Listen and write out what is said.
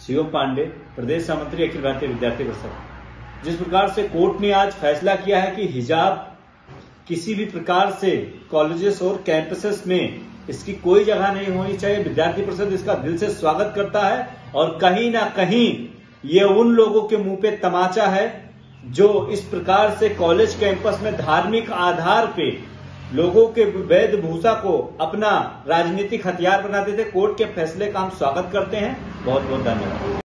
शिवम पांडे, प्रदेश महामंत्री अखिल भारतीय विद्यार्थी परिषद। जिस प्रकार से कोर्ट ने आज फैसला किया है कि हिजाब किसी भी प्रकार से कॉलेजेस और कैंपसेस में इसकी कोई जगह नहीं होनी चाहिए। विद्यार्थी परिषद इसका दिल से स्वागत करता है और कहीं ना कहीं ये उन लोगों के मुँह पे तमाचा है जो इस प्रकार से कॉलेज कैंपस में धार्मिक आधार पे लोगों के वैध भूषा को अपना राजनीतिक हथियार बनाते थे, कोर्ट के फैसले का हम स्वागत करते हैं। बहुत बहुत धन्यवाद।